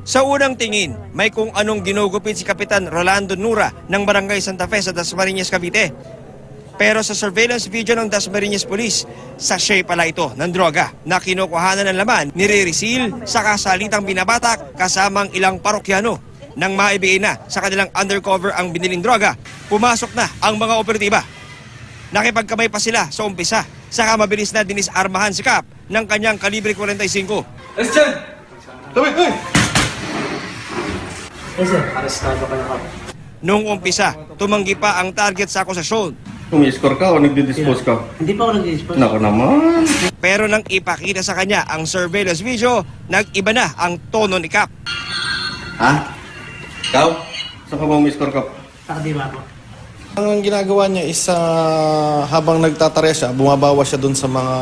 Sa unang tingin, may kung anong ginugupit si Kapitan Rolando Nura ng Barangay Santa Fe sa Dasmariñas, Cavite. Pero sa surveillance video ng Dasmariñas Police, sachet pala ito ng droga na kinukuhanan ng laman, nire-reseal sa kasalitang binabatak kasamang ilang parokyano. Nang maibigay na sa kanilang undercover ang biniling droga, pumasok na ang mga operatiba. Nakipagkamay pa sila sa umpisa, saka mabilis na dinisarmahan si Cap ng kanyang kalibre 45. Alis dyan! Tabi, hey! Yes, sir. Arestado kayo ka. Noong umpisa, tumanggi pa ang target sa akusasyon. Umi-score ka o nagdi-dispose ka? Hindi pa ako nag-dispose. Nako naman. Pero nang ipakita sa kanya ang surveillance video, nag-iba na ang tono ni Cap. Ha? Ikaw? Saan ka ba umi-score ka? Sa kadiwa po. Ang ginagawa niya is ah, habang nagtatarya siya, bumabawa siya dun sa mga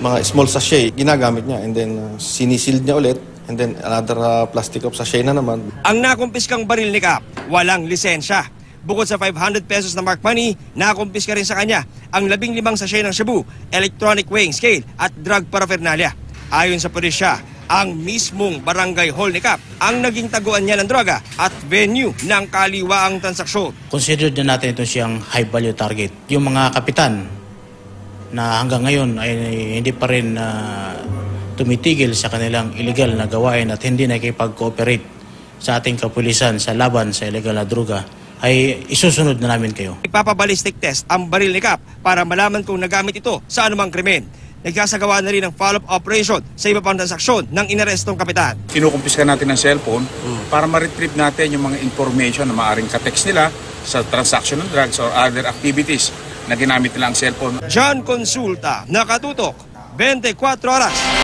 mga small sachet, ginagamit niya and then uh, sinisil niya ulit and then another ah, plastic of sachet na naman. Ang nakumpiskang baril ni Cap, walang lisensya. Bukod sa 500 pesos na mark money, nakumpiska rin sa kanya ang labing limang sachet ng Cebu, electronic weighing scale at drug paraphernalia. Ayon sa pulisya, ang mismong barangay hall ni Cap ang naging taguan niya ng droga at venue ng kaliwaang transaksyon. consider din natin ito siyang high value target. Yung mga kapitan na hanggang ngayon ay hindi pa rin ah, tumitigil sa kanilang illegal na gawain at hindi nakikipag-cooperate sa ating kapulisan sa laban sa illegal na droga ay isusunod na namin kayo. Ipapabalistic test ang baril ni Cap para malaman kung nagamit ito sa anumang krimen. Nagkasagawa na rin ng follow-up operation sa iba pang transaksyon ng inarestong kapitan. kinukumpiska natin ng cellphone para ma-retrieve natin yung mga information na maaaring katext nila sa transaction ng drugs or other activities na ginamit nila ang cellphone. John Consulta, nakatutok, 24 oras.